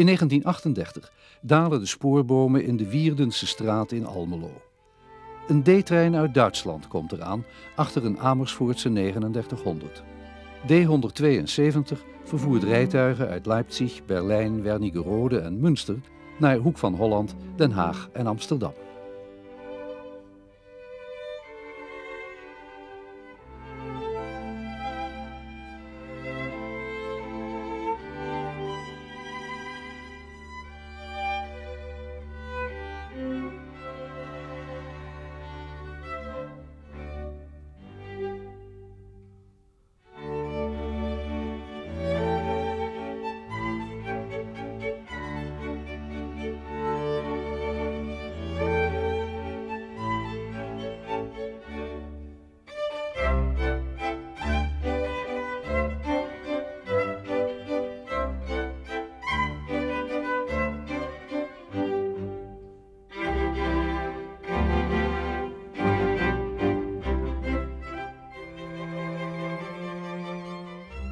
In 1938 dalen de spoorbomen in de Wierdense straat in Almelo. Een D-trein uit Duitsland komt eraan, achter een Amersfoortse 3900. D172 vervoert rijtuigen uit Leipzig, Berlijn, Wernigerode en Münster naar Hoek van Holland, Den Haag en Amsterdam.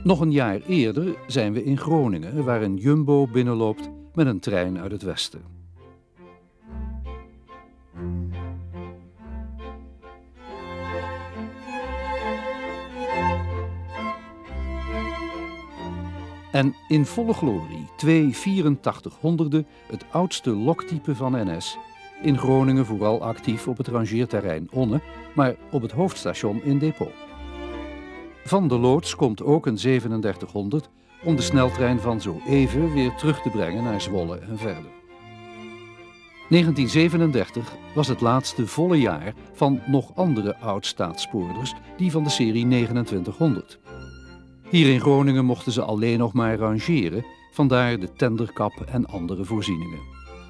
Nog een jaar eerder zijn we in Groningen, waar een jumbo binnenloopt met een trein uit het westen. En in volle glorie, 28400, het oudste loktype van NS. In Groningen vooral actief op het rangeerterrein Onne, maar op het hoofdstation in depot. Van de loods komt ook een 3700 om de sneltrein van zo even weer terug te brengen naar Zwolle en verder. 1937 was het laatste volle jaar van nog andere oud-staatsspoorders, die van de serie 2900. Hier in Groningen mochten ze alleen nog maar rangeren, vandaar de tenderkap en andere voorzieningen.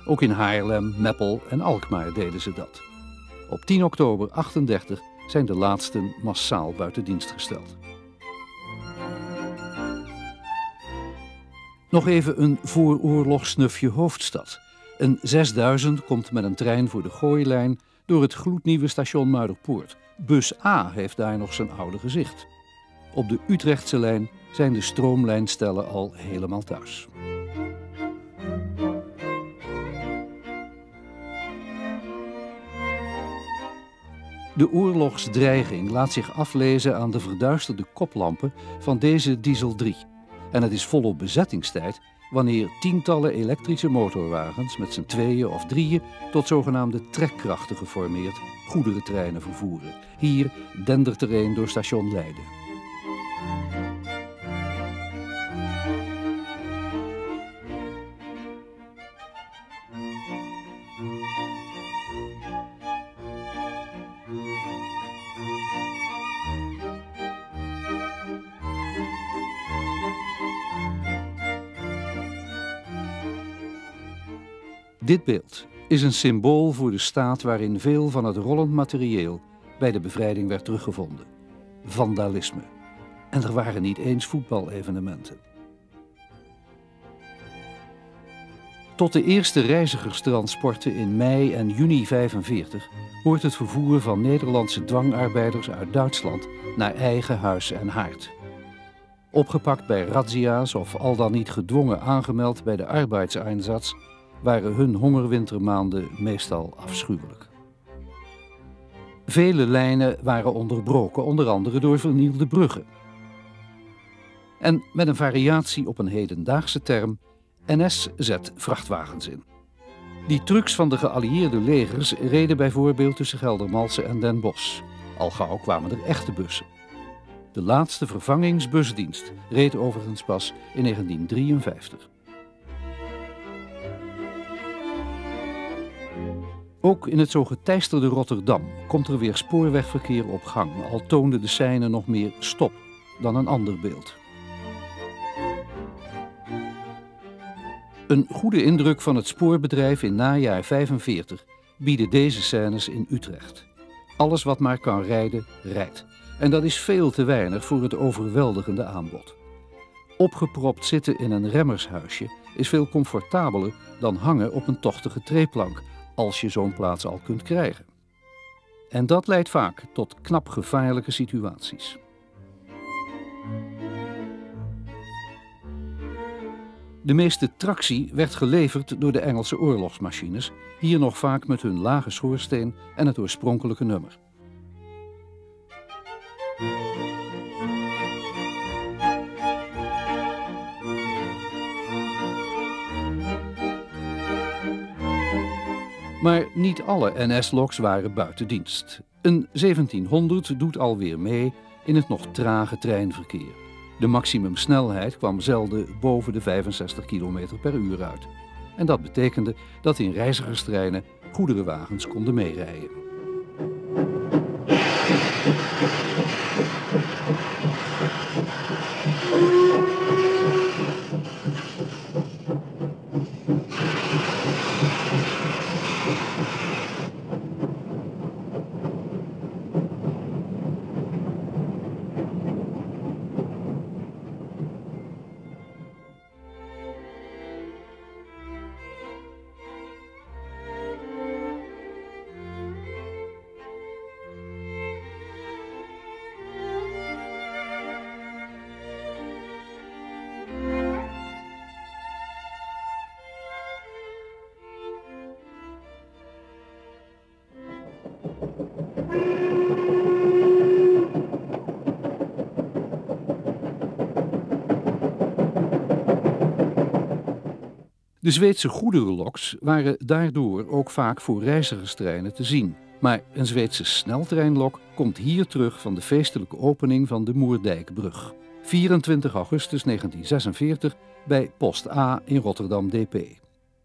Ook in Haarlem, Meppel en Alkmaar deden ze dat. Op 10 oktober 38 zijn de laatsten massaal buiten dienst gesteld. Nog even een vooroorlogsnufje hoofdstad. Een 6000 komt met een trein voor de Gooilijn door het gloednieuwe station Muiderpoort. Bus A heeft daar nog zijn oude gezicht. Op de Utrechtse lijn zijn de stroomlijnstellen al helemaal thuis. De oorlogsdreiging laat zich aflezen aan de verduisterde koplampen van deze Diesel 3. En het is volop bezettingstijd wanneer tientallen elektrische motorwagens met z'n tweeën of drieën tot zogenaamde trekkrachten geformeerd goederentreinen vervoeren. Hier dendert er een door station Leiden. Dit beeld is een symbool voor de staat waarin veel van het rollend materieel bij de bevrijding werd teruggevonden. Vandalisme. En er waren niet eens voetbalevenementen. Tot de eerste reizigerstransporten in mei en juni 45 hoort het vervoer van Nederlandse dwangarbeiders uit Duitsland naar eigen huis en haard. Opgepakt bij razzia's of al dan niet gedwongen aangemeld bij de arbeidseinsatz waren hun hongerwintermaanden meestal afschuwelijk. Vele lijnen waren onderbroken, onder andere door vernielde bruggen. En met een variatie op een hedendaagse term, NS zet vrachtwagens in. Die trucks van de geallieerde legers reden bijvoorbeeld tussen Geldermalsen en Den Bosch. Al gauw kwamen er echte bussen. De laatste vervangingsbusdienst reed overigens pas in 1953. Ook in het zo geteisterde Rotterdam komt er weer spoorwegverkeer op gang, al toonde de scène nog meer stop dan een ander beeld. Een goede indruk van het spoorbedrijf in najaar 45 bieden deze scènes in Utrecht. Alles wat maar kan rijden, rijdt. En dat is veel te weinig voor het overweldigende aanbod. Opgepropt zitten in een remmershuisje is veel comfortabeler dan hangen op een tochtige treeplank als je zo'n plaats al kunt krijgen. En dat leidt vaak tot knap gevaarlijke situaties. De meeste tractie werd geleverd door de Engelse oorlogsmachines, hier nog vaak met hun lage schoorsteen en het oorspronkelijke nummer. Maar niet alle NS-loks waren buiten dienst. Een 1700 doet alweer mee in het nog trage treinverkeer. De maximumsnelheid kwam zelden boven de 65 km per uur uit. En dat betekende dat in reizigerstreinen goederenwagens konden meerijden. De Zweedse goederenloks waren daardoor ook vaak voor reizigerstreinen te zien. Maar een Zweedse sneltreinlok komt hier terug van de feestelijke opening van de Moerdijkbrug. 24 augustus 1946 bij Post A in Rotterdam DP.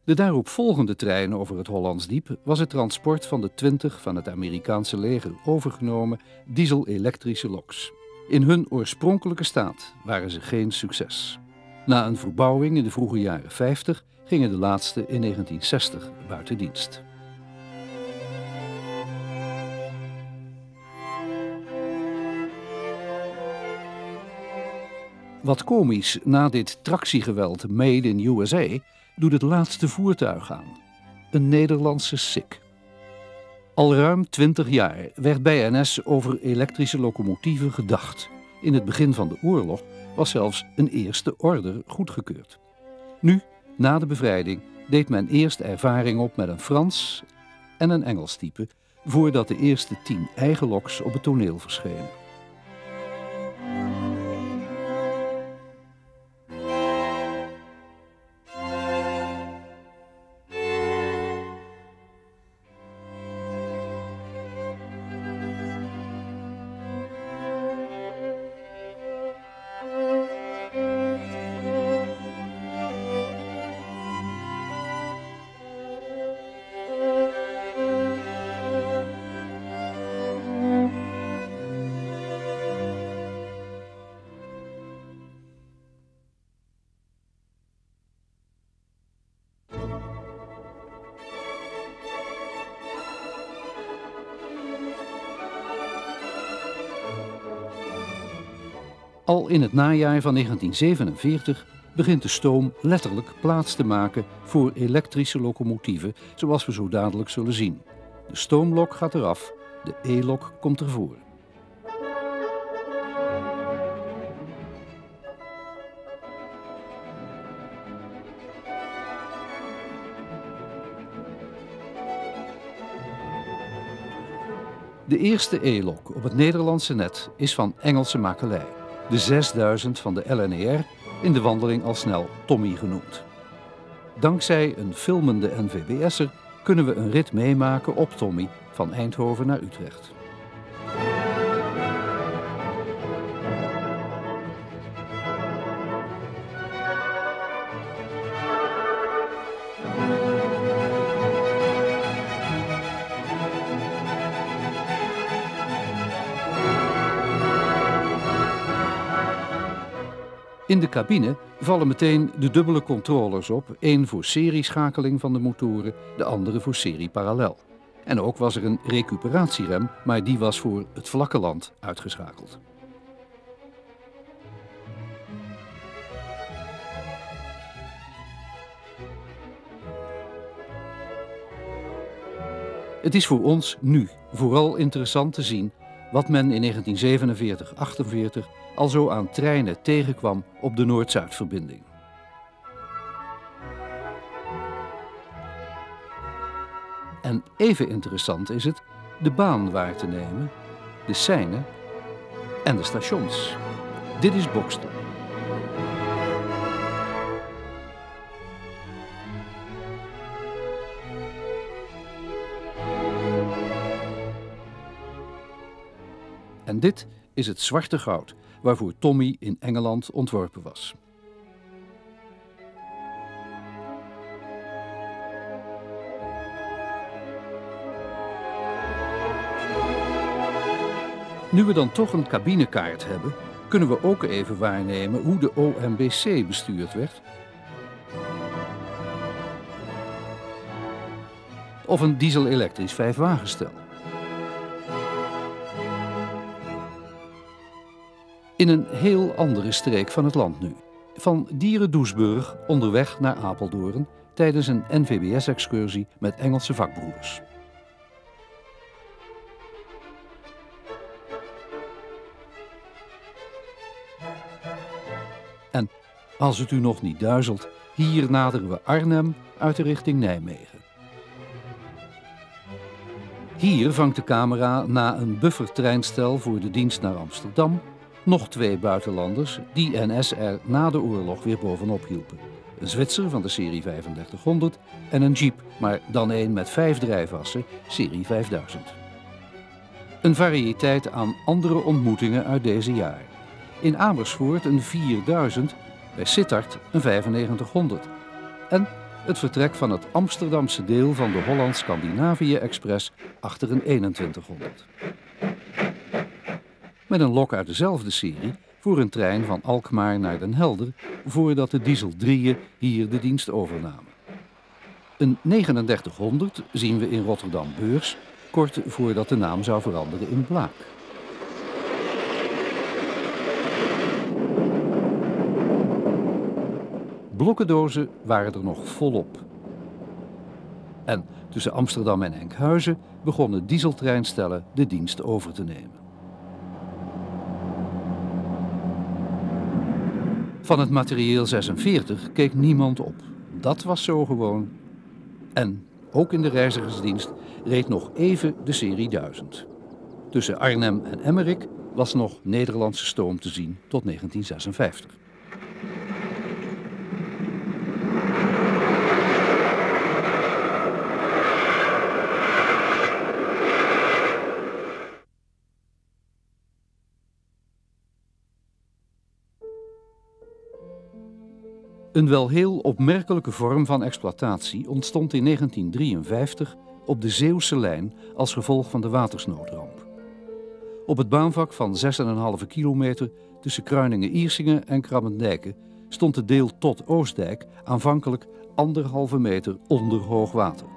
De daarop volgende trein over het Hollandsdiep was het transport van de 20 van het Amerikaanse leger overgenomen diesel-elektrische loks. In hun oorspronkelijke staat waren ze geen succes. Na een verbouwing in de vroege jaren 50 gingen de laatste in 1960 buiten dienst. Wat komisch, na dit tractiegeweld made in USA doet het laatste voertuig aan. Een Nederlandse SIK. Al ruim 20 jaar werd bij NS over elektrische locomotieven gedacht. In het begin van de oorlog was zelfs een eerste order goedgekeurd. Nu, na de bevrijding, deed men eerst ervaring op met een Frans en een Engels type, voordat de eerste tien eigen loks op het toneel verschenen. In het najaar van 1947 begint de stoom letterlijk plaats te maken voor elektrische locomotieven, zoals we zo dadelijk zullen zien. De stoomlok gaat eraf, de e-lok komt ervoor. De eerste e-lok op het Nederlandse net is van Engelse makelij de 6000 van de LNER, in de wandeling al snel Tommy genoemd. Dankzij een filmende NVBS'er kunnen we een rit meemaken op Tommy van Eindhoven naar Utrecht. In de cabine vallen meteen de dubbele controllers op, één voor serieschakeling van de motoren, de andere voor serie parallel. En ook was er een recuperatierem, maar die was voor het vlakke land uitgeschakeld. Het is voor ons nu vooral interessant te zien wat men in 1947-48 al zo aan treinen tegenkwam op de Noord-Zuidverbinding. En even interessant is het de baan waar te nemen, de seine en de stations. Dit is Bokstel. En dit is het zwarte goud waarvoor Tommy in Engeland ontworpen was. Nu we dan toch een cabinekaart hebben, kunnen we ook even waarnemen hoe de OMBC bestuurd werd. Of een diesel-elektrisch vijfwagenstel. In een heel andere streek van het land nu. Van Dieren-Doesburg onderweg naar Apeldoorn tijdens een NVBS-excursie met Engelse vakbroeders. En als het u nog niet duizelt, hier naderen we Arnhem uit de richting Nijmegen. Hier vangt de camera na een buffertreinstel voor de dienst naar Amsterdam nog twee buitenlanders die NS er na de oorlog weer bovenop hielpen. Een Zwitser van de serie 3500 en een Jeep, maar dan een met vijf drijfassen, serie 5000. Een variëteit aan andere ontmoetingen uit deze jaren. In Amersfoort een 4000, bij Sittard een 9500. En het vertrek van het Amsterdamse deel van de Holland-Scandinavië-express achter een 2100 met een lok uit dezelfde serie voor een trein van Alkmaar naar Den Helder voordat de diesel 3'en hier de dienst overnamen. Een 3900 zien we in Rotterdam Beurs, kort voordat de naam zou veranderen in Blaak. Blokkendozen waren er nog volop. En tussen Amsterdam en Enkhuizen begonnen dieseltreinstellen de dienst over te nemen. Van het materieel 46 keek niemand op. Dat was zo gewoon. En, ook in de reizigersdienst, reed nog even de serie 1000. Tussen Arnhem en Emmerik was nog Nederlandse stoom te zien tot 1956. Een wel heel opmerkelijke vorm van exploitatie ontstond in 1953 op de Zeeuwse lijn als gevolg van de watersnoodramp. Op het baanvak van 6,5 kilometer tussen Kruiningen-Iersingen en Krabbendijken stond het deel tot Oostdijk aanvankelijk anderhalve meter onder hoogwater.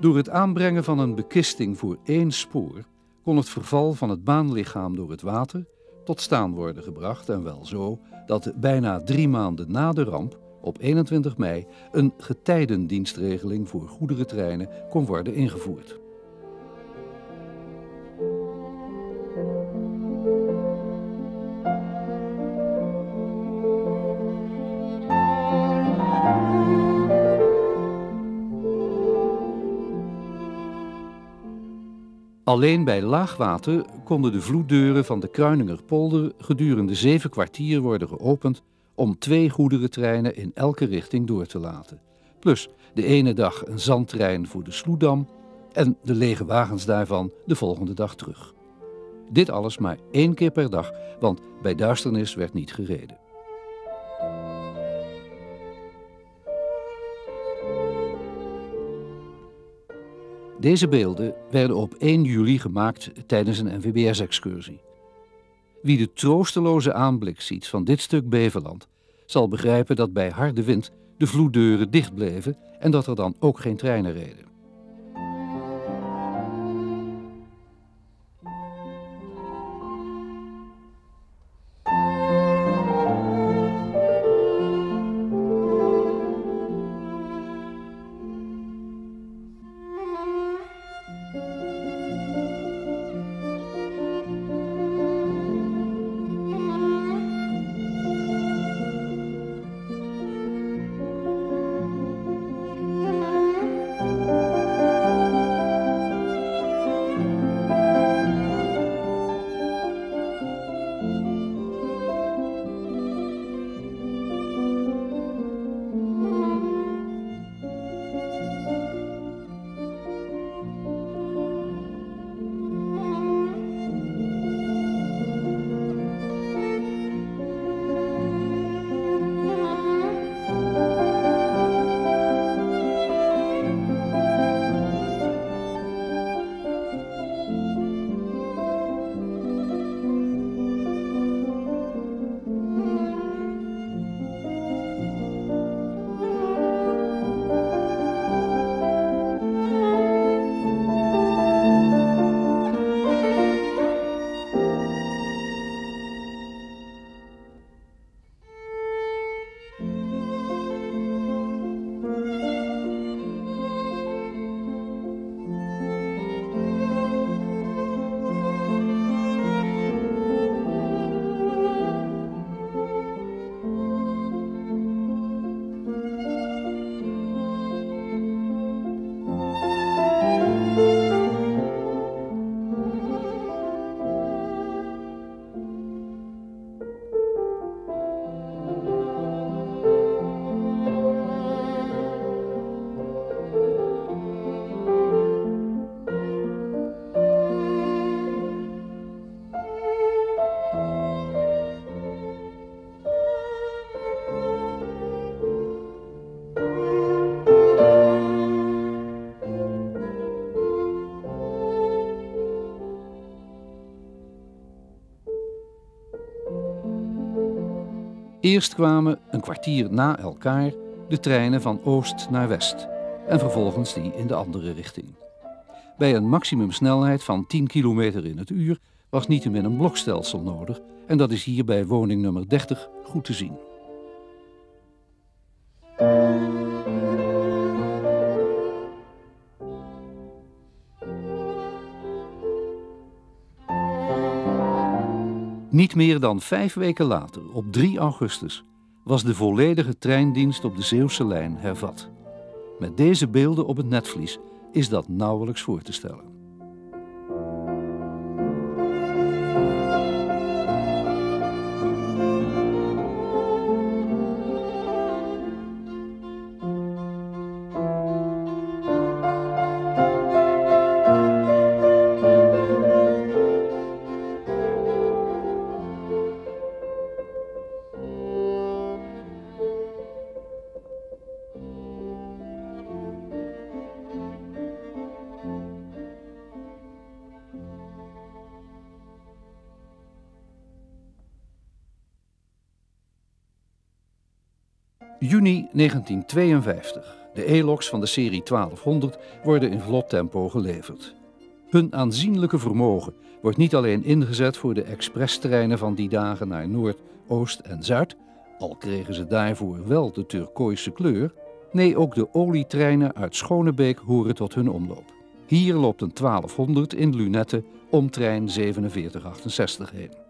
Door het aanbrengen van een bekisting voor één spoor kon het verval van het baanlichaam door het water tot staan worden gebracht en wel zo dat bijna drie maanden na de ramp, op 21 mei, een getijdendienstregeling voor goederentreinen kon worden ingevoerd. Alleen bij laagwater konden de vloeddeuren van de Kruiningerpolder gedurende zeven kwartier worden geopend om twee goederentreinen in elke richting door te laten. Plus de ene dag een zandtrein voor de Sloedam en de lege wagens daarvan de volgende dag terug. Dit alles maar één keer per dag, want bij duisternis werd niet gereden. Deze beelden werden op 1 juli gemaakt tijdens een NVBS-excursie. Wie de troosteloze aanblik ziet van dit stuk Beverland, zal begrijpen dat bij harde wind de vloeddeuren dicht bleven en dat er dan ook geen treinen reden. Eerst kwamen, een kwartier na elkaar, de treinen van oost naar west en vervolgens die in de andere richting. Bij een maximumsnelheid van 10 km in het uur was niettemin een blokstelsel nodig en dat is hier bij woning nummer 30 goed te zien. Niet meer dan vijf weken later, op 3 augustus, was de volledige treindienst op de Zeeuwse lijn hervat. Met deze beelden op het netvlies is dat nauwelijks voor te stellen. 1952. De E-loks van de serie 1200 worden in vlot tempo geleverd. Hun aanzienlijke vermogen wordt niet alleen ingezet voor de expresstreinen van die dagen naar Noord, Oost en Zuid, al kregen ze daarvoor wel de turkooise kleur, nee ook de olietreinen uit Schonebeek horen tot hun omloop. Hier loopt een 1200 in Lunette om trein 4768 heen.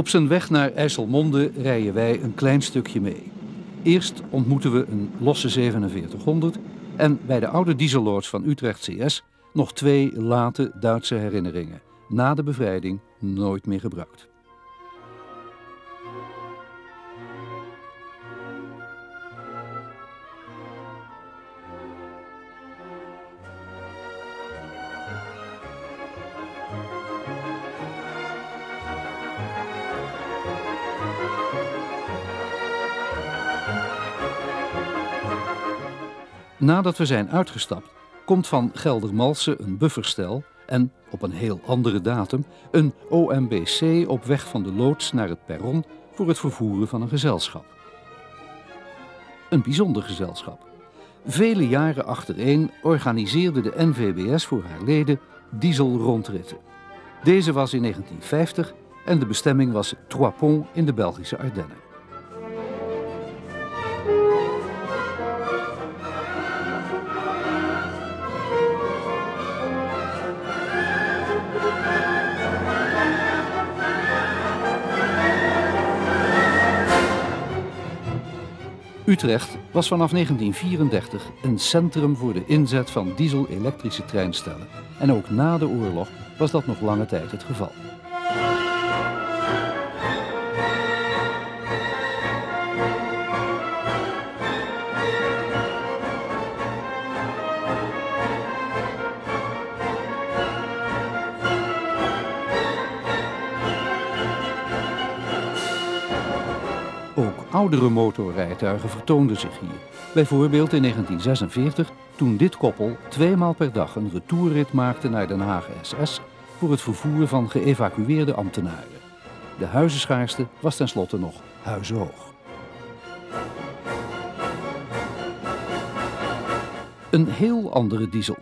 Op zijn weg naar IJsselmonde rijden wij een klein stukje mee. Eerst ontmoeten we een losse 4700 en bij de oude diesellords van Utrecht CS nog twee late Duitse herinneringen. Na de bevrijding nooit meer gebruikt. Nadat we zijn uitgestapt, komt van Geldermalsen een bufferstel en op een heel andere datum een OMBC op weg van de loods naar het perron voor het vervoeren van een gezelschap. Een bijzonder gezelschap. Vele jaren achtereen organiseerde de NVBS voor haar leden dieselrondritten. Deze was in 1950 en de bestemming was Trois Ponts in de Belgische Ardennen. Utrecht was vanaf 1934 een centrum voor de inzet van diesel-elektrische treinstellen. En ook na de oorlog was dat nog lange tijd het geval. Oudere motorrijtuigen vertoonden zich hier. Bijvoorbeeld in 1946, toen dit koppel tweemaal per dag een retourrit maakte naar Den Haag SS voor het vervoer van geëvacueerde ambtenaren. De huizenschaarste was tenslotte nog huizenhoog. Een heel andere diesel.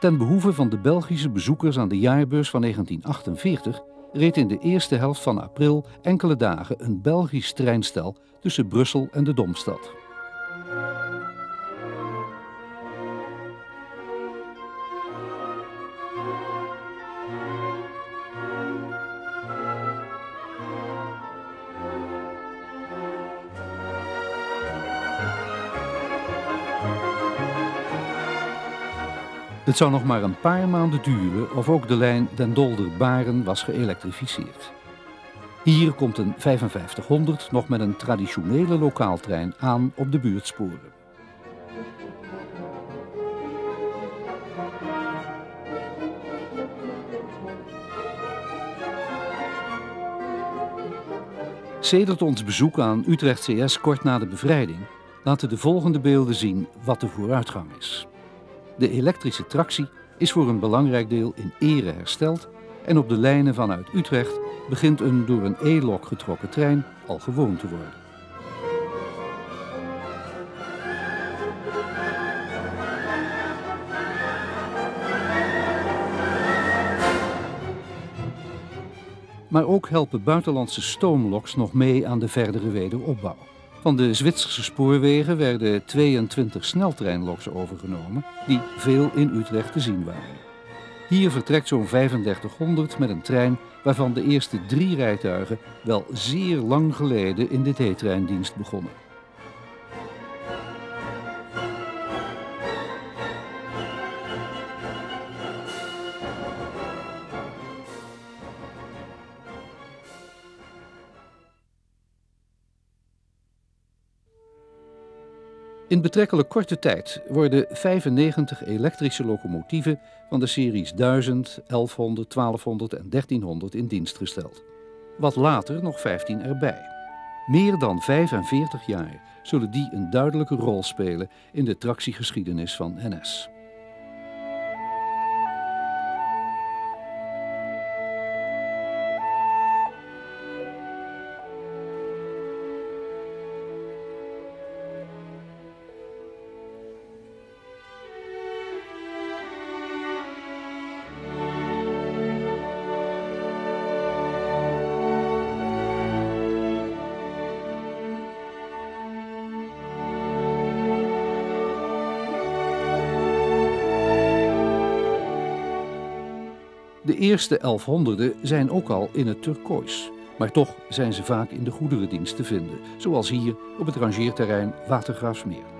Ten behoeve van de Belgische bezoekers aan de jaarbeurs van 1948 reed in de eerste helft van april enkele dagen een Belgisch treinstel tussen Brussel en de Domstad. Het zou nog maar een paar maanden duren of ook de lijn Den Dolder-Baren was geëlektrificeerd. Hier komt een 5500 nog met een traditionele lokaaltrein aan op de buurtsporen. Sedert ons bezoek aan Utrecht CS kort na de bevrijding laten de volgende beelden zien wat de vooruitgang is. De elektrische tractie is voor een belangrijk deel in ere hersteld en op de lijnen vanuit Utrecht begint een door een E-lok getrokken trein al gewoon te worden. Maar ook helpen buitenlandse stoomloks nog mee aan de verdere wederopbouw. Van de Zwitserse spoorwegen werden 22 sneltreinloks overgenomen, die veel in Utrecht te zien waren. Hier vertrekt zo'n 3500 met een trein waarvan de eerste drie rijtuigen wel zeer lang geleden in de T-treindienst begonnen. In betrekkelijk korte tijd worden 95 elektrische locomotieven van de series 1000, 1100, 1200 en 1300 in dienst gesteld. Wat later nog 15 erbij. Meer dan 45 jaar zullen die een duidelijke rol spelen in de tractiegeschiedenis van NS. Eerste 1100 zijn ook al in het turkoois. Maar toch zijn ze vaak in de goederendienst te vinden, zoals hier op het rangeerterrein Watergraafsmeer.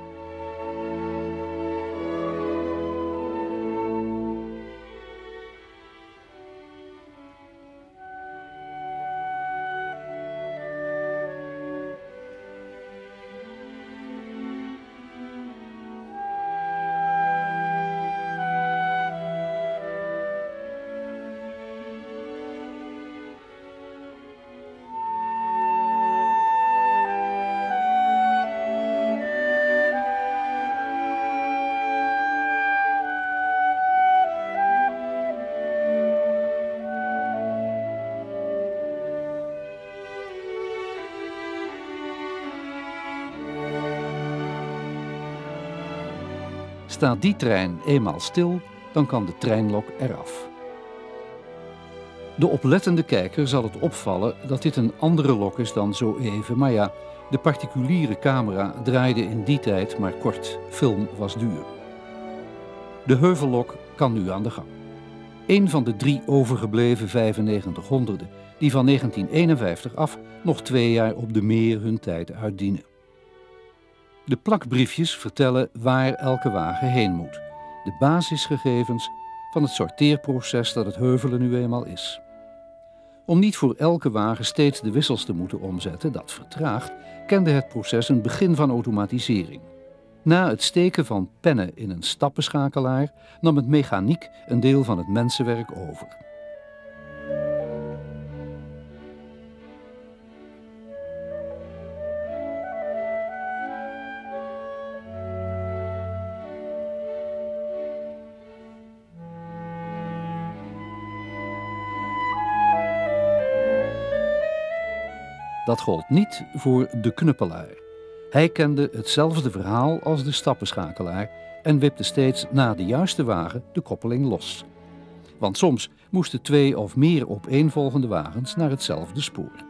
Staat die trein eenmaal stil, dan kan de treinlok eraf. De oplettende kijker zal het opvallen dat dit een andere lok is dan zo even, maar ja, de particuliere camera draaide in die tijd maar kort, film was duur. De heuvellok kan nu aan de gang. Een van de drie overgebleven 9500 die van 1951 af nog twee jaar op de meer hun tijd uitdienen. De plakbriefjes vertellen waar elke wagen heen moet. De basisgegevens van het sorteerproces dat het heuvelen nu eenmaal is. Om niet voor elke wagen steeds de wissels te moeten omzetten, dat vertraagt, kende het proces een begin van automatisering. Na het steken van pennen in een stappenschakelaar nam het mechaniek een deel van het mensenwerk over. Dat gold niet voor de knuppelaar. Hij kende hetzelfde verhaal als de stappenschakelaar en wipte steeds na de juiste wagen de koppeling los. Want soms moesten twee of meer opeenvolgende wagens naar hetzelfde spoor.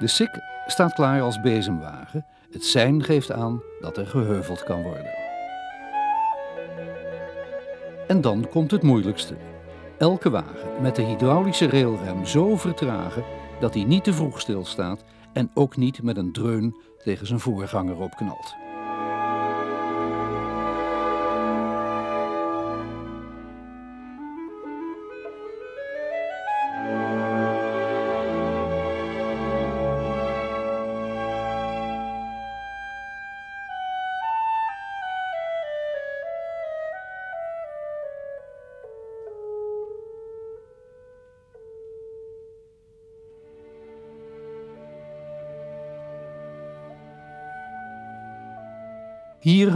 De SIK staat klaar als bezemwagen. Het sein geeft aan dat er geheuveld kan worden. En dan komt het moeilijkste. Elke wagen met de hydraulische railrem zo vertragen dat hij niet te vroeg stilstaat en ook niet met een dreun tegen zijn voorganger opknalt.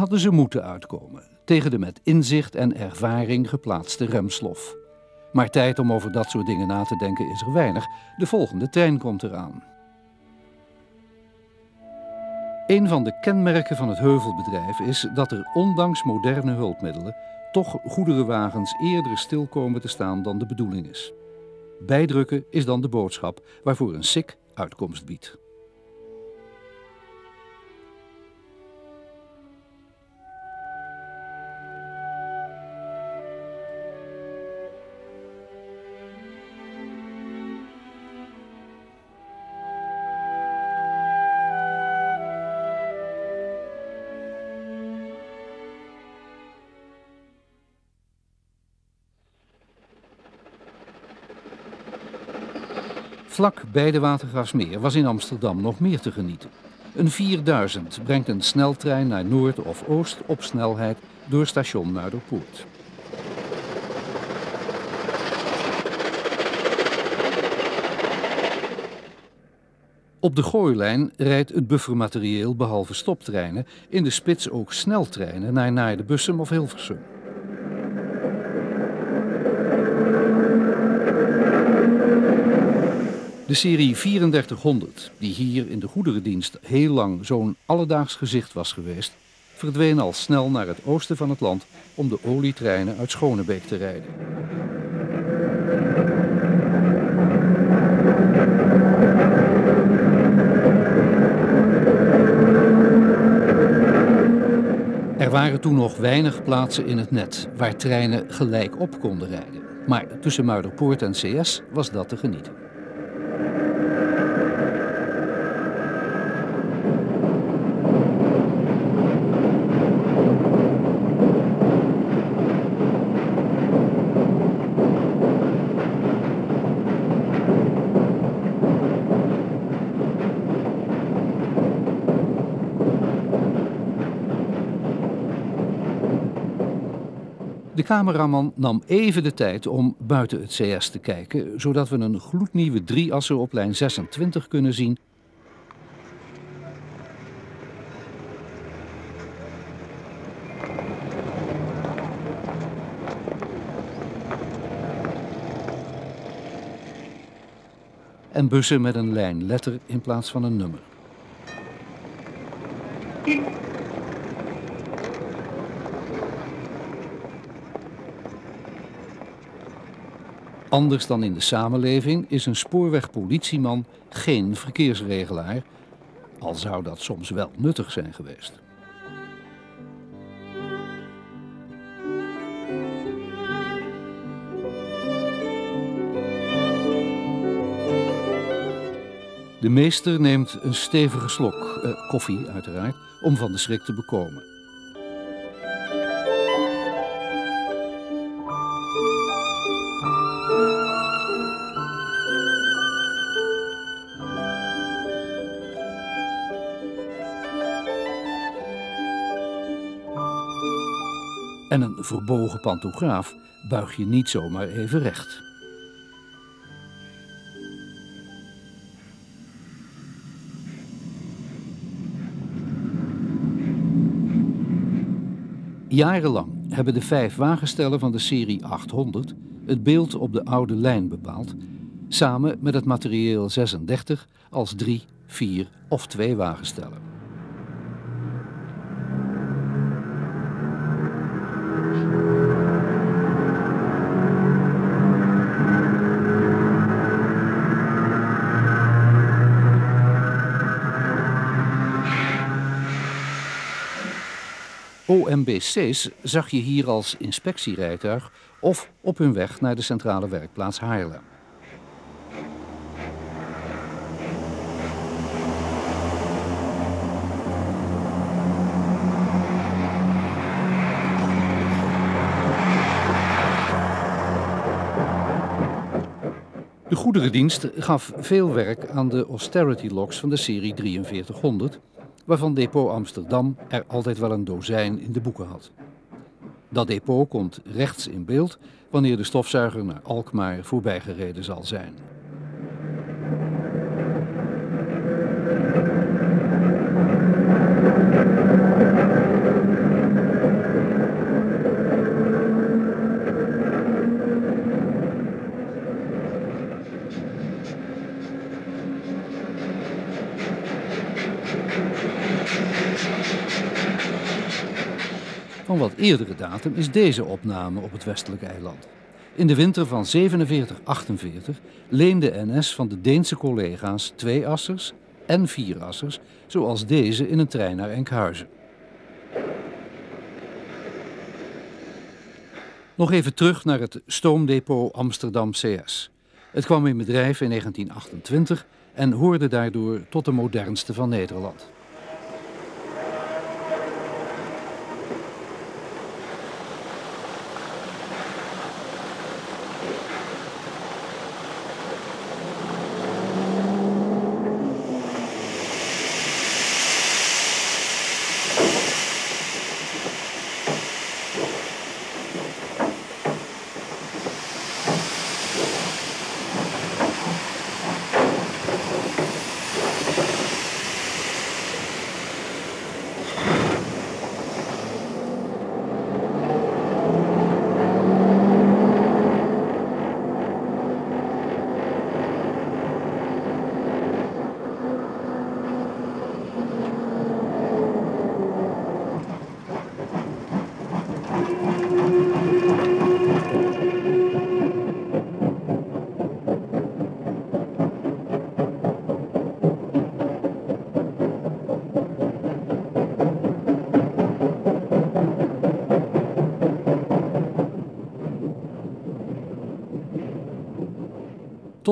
Hadden ze moeten uitkomen, tegen de met inzicht en ervaring geplaatste remslof. Maar tijd om over dat soort dingen na te denken is er weinig. De volgende trein komt eraan. Een van de kenmerken van het heuvelbedrijf is dat er ondanks moderne hulpmiddelen toch goederenwagens eerder stil komen te staan dan de bedoeling is. Bijdrukken is dan de boodschap waarvoor een SIK uitkomst biedt. Vlak bij de Watergraafsmeer was in Amsterdam nog meer te genieten. Een 4000 brengt een sneltrein naar Noord of Oost op snelheid door station Muiderpoort. Op de gooilijn rijdt het buffermaterieel behalve stoptreinen in de spits ook sneltreinen naar Naarden-Bussum of Hilversum. De serie 3400, die hier in de goederendienst heel lang zo'n alledaags gezicht was geweest, verdween al snel naar het oosten van het land om de olietreinen uit Schonebeek te rijden. Er waren toen nog weinig plaatsen in het net waar treinen gelijk op konden rijden. Maar tussen Muiderpoort en CS was dat te genieten. Cameraman nam even de tijd om buiten het CS te kijken, zodat we een gloednieuwe drieasser op lijn 26 kunnen zien. En bussen met een lijn letter in plaats van een nummer. Anders dan in de samenleving is een spoorwegpolitieman geen verkeersregelaar, al zou dat soms wel nuttig zijn geweest. De meester neemt een stevige slok, eh, koffie uiteraard, om van de schrik te bekomen. En een verbogen pantograaf buig je niet zomaar even recht. Jarenlang hebben de vijf wagenstellen van de serie 800 het beeld op de oude lijn bepaald, samen met het materieel 36 als drie, vier of twee wagenstellen. OMBC's zag je hier als inspectierijtuig of op hun weg naar de centrale werkplaats Haarlem. De goederendienst gaf veel werk aan de austerity logs van de serie 4300 waarvan Depot Amsterdam er altijd wel een dozijn in de boeken had. Dat depot komt rechts in beeld wanneer de stofzuiger naar Alkmaar voorbijgereden zal zijn. Eerdere datum is deze opname op het westelijke eiland. In de winter van 47-48 leende NS van de Deense collega's twee assers en vier assers, zoals deze in een trein naar Enkhuizen. Nog even terug naar het stoomdepot Amsterdam CS. Het kwam in bedrijf in 1928 en hoorde daardoor tot de modernste van Nederland.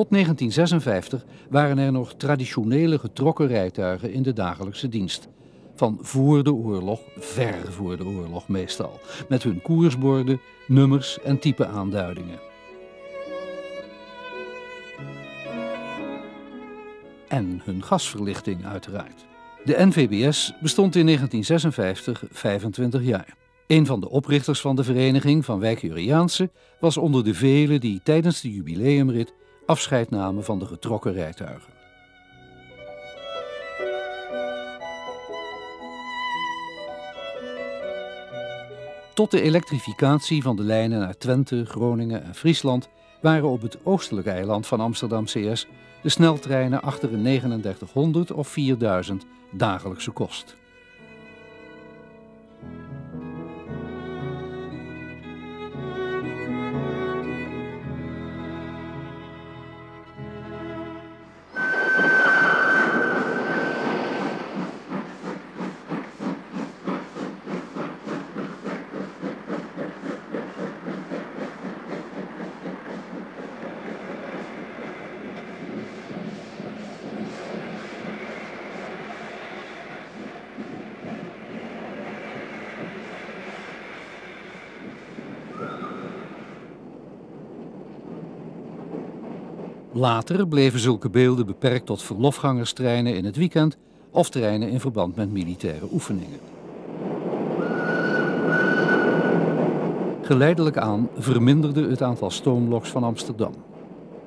Tot 1956 waren er nog traditionele getrokken rijtuigen in de dagelijkse dienst. Van voor de oorlog, ver voor de oorlog meestal, met hun koersborden, nummers en type aanduidingen. En hun gasverlichting uiteraard. De NVBS bestond in 1956 25 jaar. Een van de oprichters van de vereniging van Wijkjuriaanse was onder de velen die tijdens de jubileumrit afscheid namen van de getrokken rijtuigen. Tot de elektrificatie van de lijnen naar Twente, Groningen en Friesland waren op het oostelijke eiland van Amsterdam CS de sneltreinen achter een 3900 of 4000 dagelijkse kost. Later bleven zulke beelden beperkt tot verlofgangerstreinen in het weekend of treinen in verband met militaire oefeningen. Geleidelijk aan verminderde het aantal stoomloks van Amsterdam.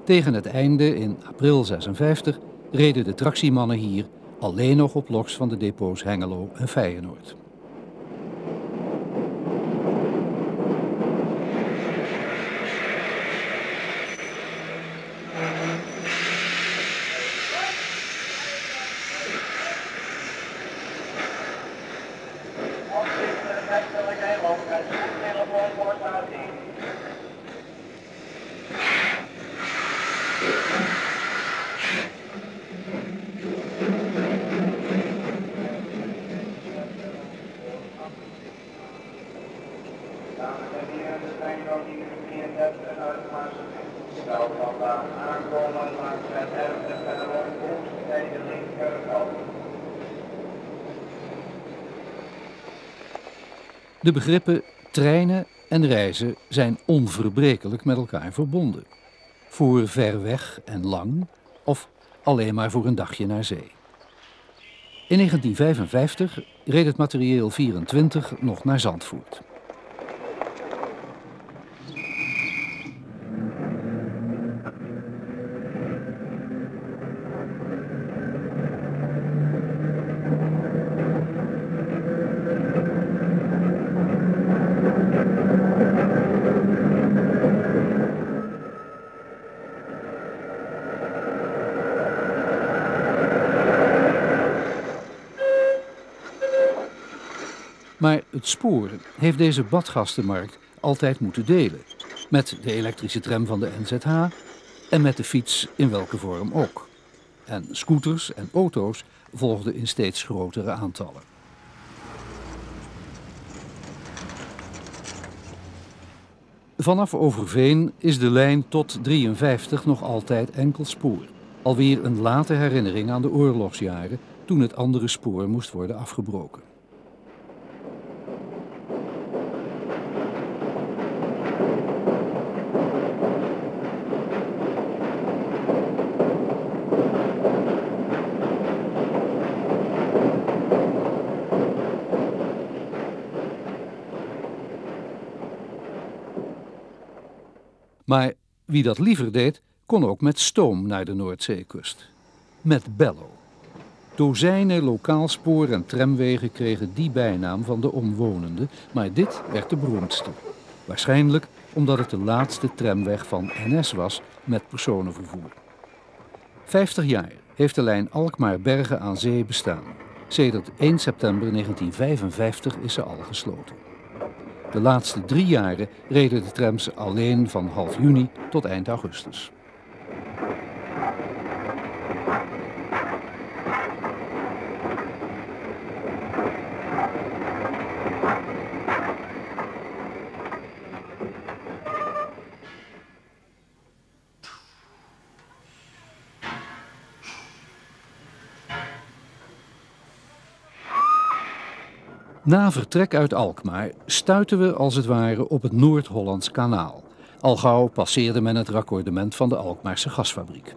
Tegen het einde in april 56 reden de tractiemannen hier alleen nog op loks van de depots Hengelo en Feyenoord. De begrippen treinen en reizen zijn onverbrekelijk met elkaar verbonden. Voor ver weg en lang of alleen maar voor een dagje naar zee. In 1955 reed het materieel 24 nog naar Zandvoort. Spoor heeft deze badgastenmarkt altijd moeten delen. Met de elektrische tram van de NZH en met de fiets in welke vorm ook. En scooters en auto's volgden in steeds grotere aantallen. Vanaf Overveen is de lijn tot 53 nog altijd enkel spoor. Alweer een late herinnering aan de oorlogsjaren toen het andere spoor moest worden afgebroken. Maar wie dat liever deed, kon ook met stoom naar de Noordzeekust. Met bello. Dozijnen lokaal spoor- en tramwegen kregen die bijnaam van de omwonenden, maar dit werd de beroemdste. Waarschijnlijk omdat het de laatste tramweg van NS was met personenvervoer. 50 jaar heeft de lijn Alkmaar-Bergen aan Zee bestaan. Sedert 1 september 1955 is ze al gesloten. De laatste drie jaren reden de trams alleen van half juni tot eind augustus. Na vertrek uit Alkmaar stuiten we als het ware op het Noord-Hollands kanaal. Al gauw passeerde men het raccordement van de Alkmaarse gasfabriek.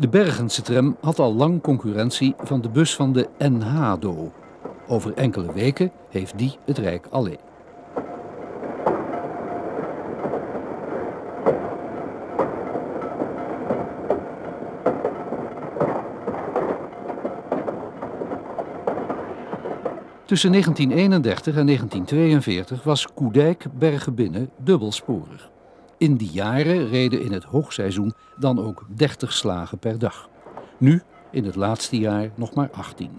De Bergense tram had al lang concurrentie van de bus van de NHDO. Over enkele weken heeft die het Rijk alleen. Tussen 1931 en 1942 was Koedijk Bergen-Binnen dubbelsporig. In die jaren reden in het hoogseizoen dan ook 30 slagen per dag. Nu, in het laatste jaar, nog maar 18.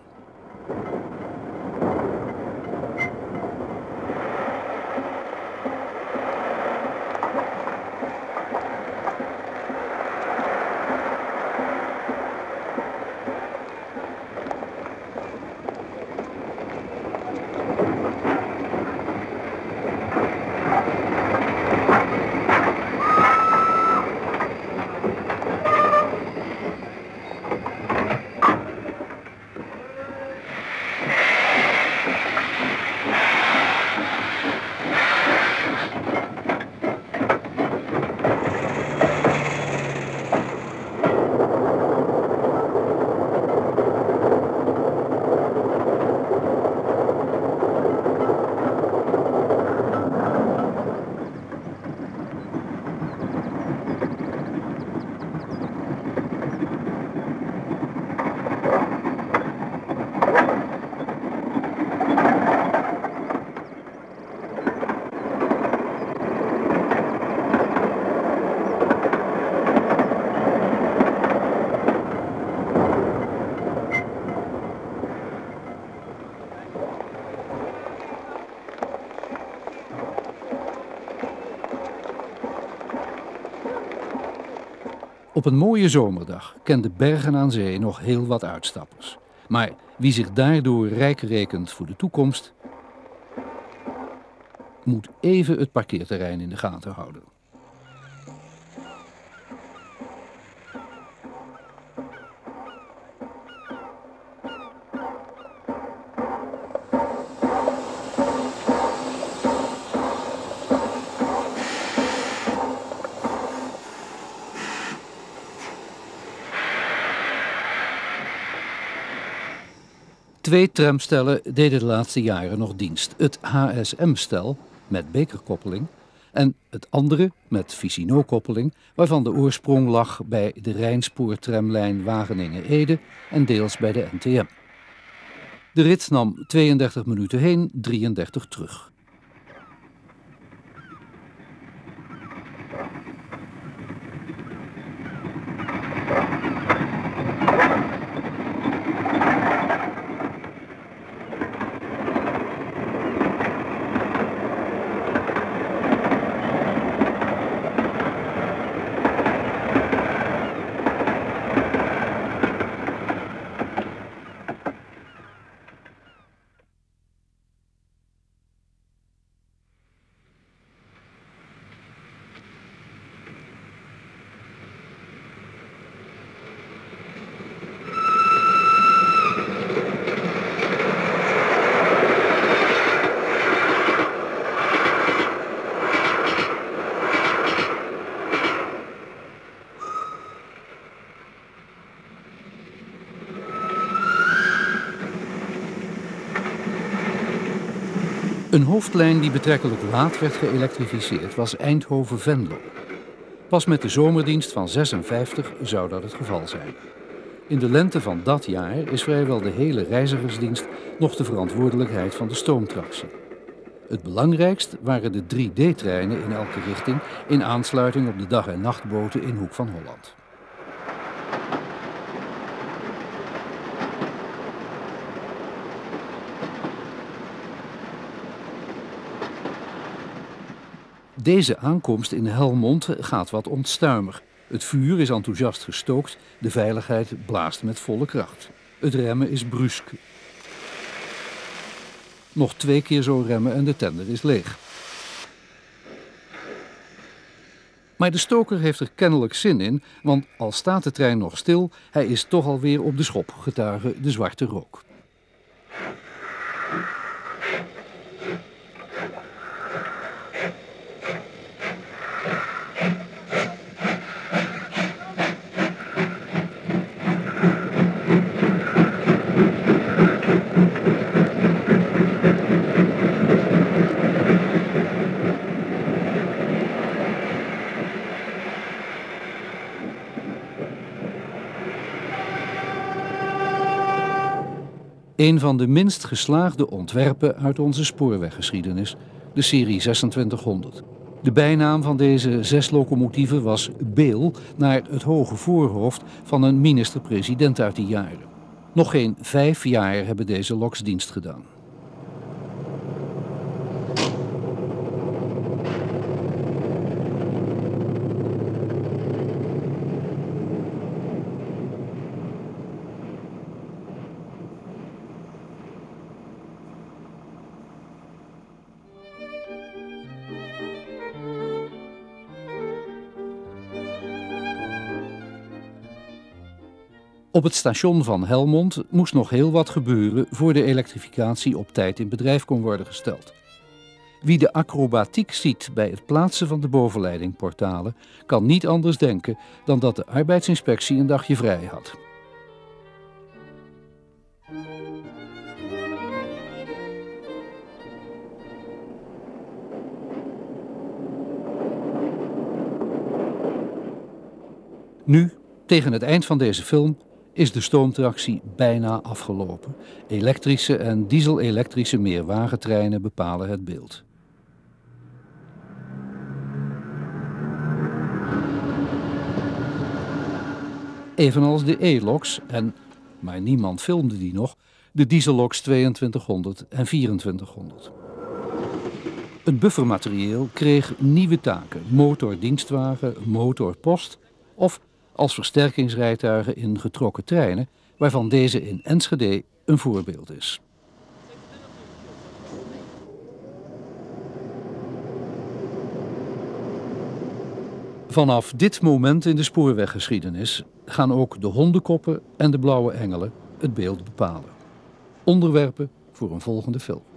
Op een mooie zomerdag kende Bergen aan Zee nog heel wat uitstappers. Maar wie zich daardoor rijk rekent voor de toekomst, moet even het parkeerterrein in de gaten houden. Twee tramstellen deden de laatste jaren nog dienst. Het HSM-stel met bekerkoppeling en het andere met Vicino-koppeling, waarvan de oorsprong lag bij de Rijnspoortramlijn Wageningen-Ede en deels bij de NTM. De rit nam 32 minuten heen, 33 terug. Een hoofdlijn die betrekkelijk laat werd geëlektrificeerd was Eindhoven-Venlo. Pas met de zomerdienst van 56 zou dat het geval zijn. In de lente van dat jaar is vrijwel de hele reizigersdienst nog de verantwoordelijkheid van de stoomtractie. Het belangrijkst waren de 3D-treinen in elke richting in aansluiting op de dag- en nachtboten in Hoek van Holland. Deze aankomst in Helmond gaat wat ontstuimer. Het vuur is enthousiast gestookt, de veiligheid blaast met volle kracht. Het remmen is brusk. Nog twee keer zo remmen en de tender is leeg. Maar de stoker heeft er kennelijk zin in, want al staat de trein nog stil, hij is toch alweer op de schop, getuige de zwarte rook. Een van de minst geslaagde ontwerpen uit onze spoorweggeschiedenis, de serie 2600. De bijnaam van deze zes locomotieven was Beel, naar het hoge voorhoofd van een minister-president uit die jaren. Nog geen vijf jaar hebben deze loks dienst gedaan. Op het station van Helmond moest nog heel wat gebeuren voor de elektrificatie op tijd in bedrijf kon worden gesteld. Wie de acrobatiek ziet bij het plaatsen van de bovenleidingportalen kan niet anders denken dan dat de arbeidsinspectie een dagje vrij had. Nu, tegen het eind van deze film, is de stoomtractie bijna afgelopen. Elektrische en diesel-elektrische meerwagentreinen bepalen het beeld. Evenals de E-loks en, maar niemand filmde die nog, de dieselloks 2200 en 2400. Het buffermaterieel kreeg nieuwe taken, motordienstwagen, motorpost of als versterkingsrijtuigen in getrokken treinen, waarvan deze in Enschede een voorbeeld is. Vanaf dit moment in de spoorweggeschiedenis gaan ook de hondenkoppen en de blauwe engelen het beeld bepalen. Onderwerpen voor een volgende film.